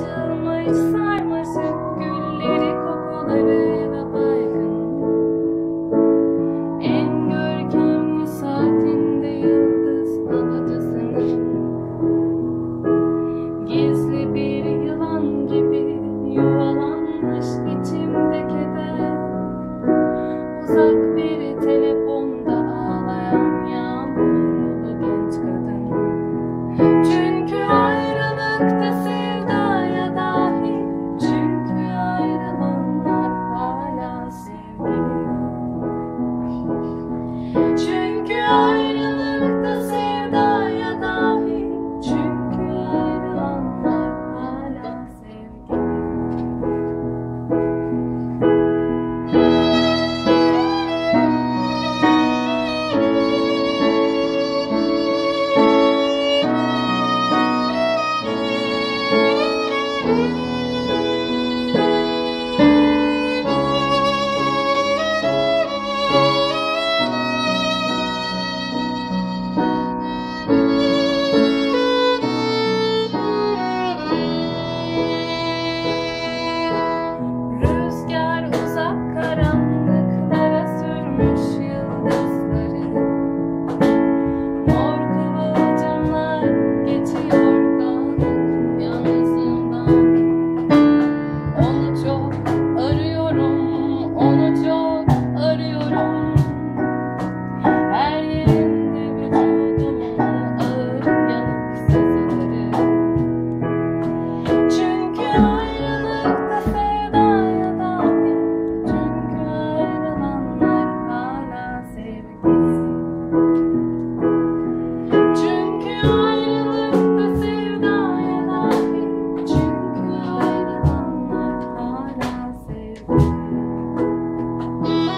to my side.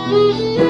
Música